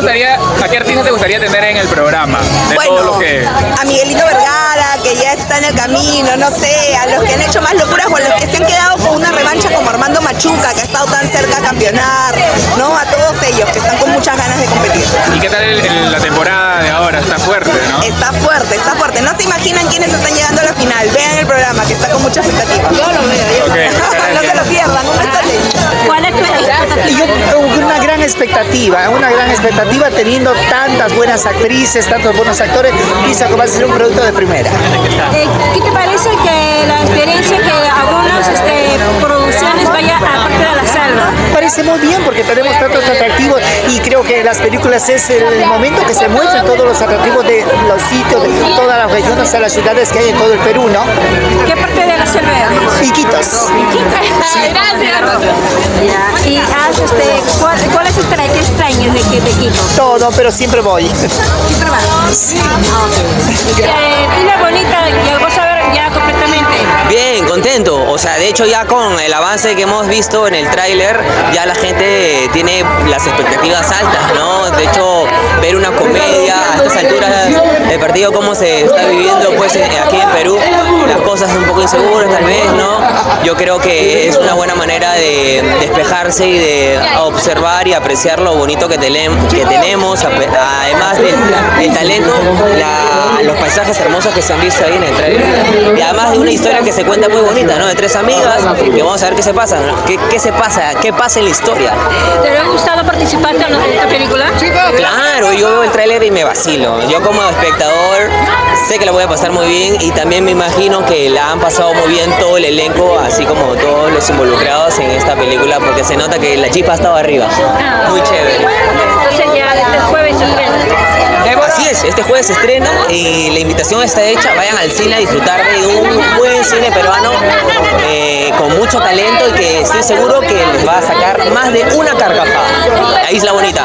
¿A qué artista te gustaría tener en el programa? De bueno, todo lo que... a Miguelito Vergara, que ya está en el camino, no sé, a los que han hecho más locuras o a los que se han quedado con una revancha como Armando Machuca, que ha estado tan cerca a campeonar, ¿no? A todos ellos que están con muchas ganas de competir. ¿Y qué tal el- el- la temporada de ahora? Está fuerte, ¿no? Está fuerte, está fuerte. No se imaginan quiénes están llegando a la final. Vean el programa, que está con mucha expectativa. Expectativa, una gran expectativa teniendo tantas buenas actrices, tantos buenos actores, que va a ser un producto de primera. Eh, ¿Qué te parece que la experiencia que algunas este, producciones vaya a parte de la selva? Parece muy bien porque tenemos tantos atractivos y creo que las películas es el momento que se muestran todos los atractivos de los sitios, de todas las regiones, a las ciudades que hay en todo el Perú, ¿no? ¿Qué parte de la selva? Iquitos. Ya. ¿Y has, este, cuál, cuál extra, qué extrañas de, de Quito? Todo, pero siempre voy. Siempre vas. Eh, Tina Bonita llegó a saber ya completamente. Bien, contento. O sea, de hecho ya con el avance que hemos visto en el tráiler, ya la gente tiene las expectativas altas, ¿no? De hecho, ver una comedia a estas alturas del partido, cómo se está viviendo pues eh, aquí en Perú, inseguras tal vez, ¿no? Yo creo que es una buena manera de despejarse y de observar y apreciar lo bonito que, tenemos, además del, del talento, la- los paisajes hermosos que se han visto ahí en el trailer. Y además de una historia que se cuenta muy bonita, ¿no? De tres amigas, que vamos a ver qué se pasa, ¿no? ¿Qué, qué se pasa? ¿Qué pasa en la historia? ¿Te hubiera gustado participar en esta película? Claro, yo veo el tráiler y me vacilo. Yo como espectador sé que la voy a pasar muy bien y también me imagino que la han pasado muy bien todo el elenco, así como todos los involucrados en esta película, porque se nota que la chispa ha estado arriba. Muy chévere. Entonces ya desde el jueves se estrena. Así es, este jueves se estrena y la invitación está hecha. Vayan al cine a disfrutar de un buen cine peruano eh, con mucho talento y que estoy seguro que les va a sacar más de una carcajada. La Isla Bonita.